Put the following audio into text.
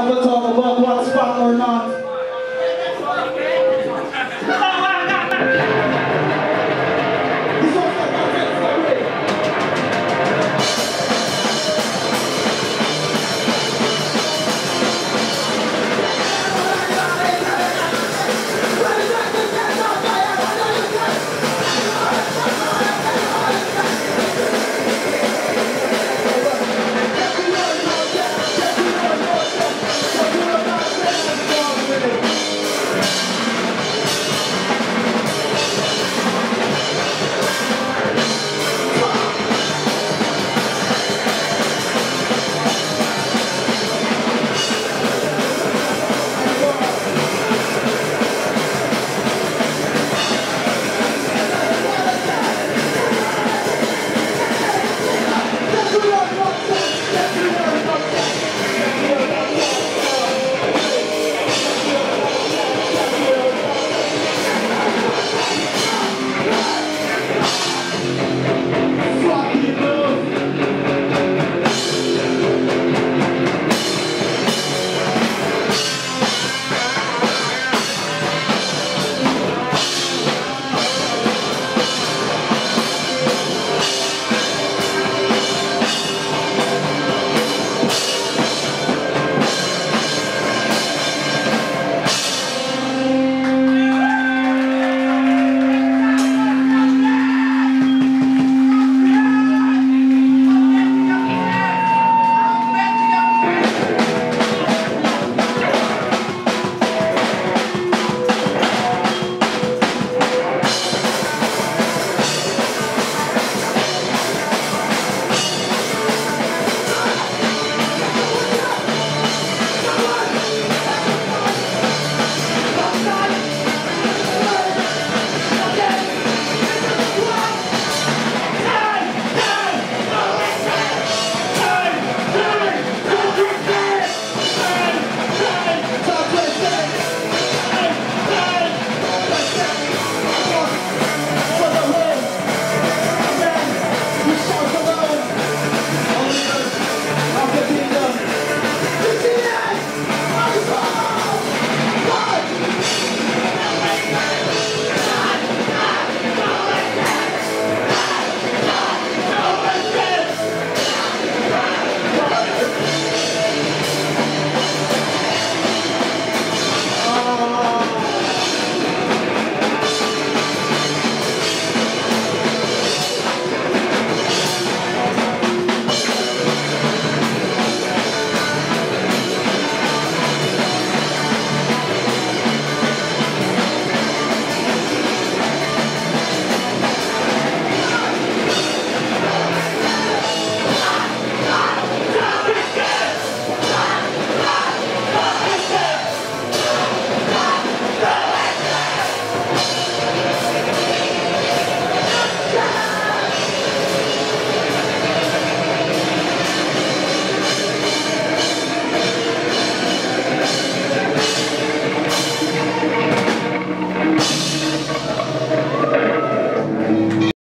I'm gonna talk about one spot or not.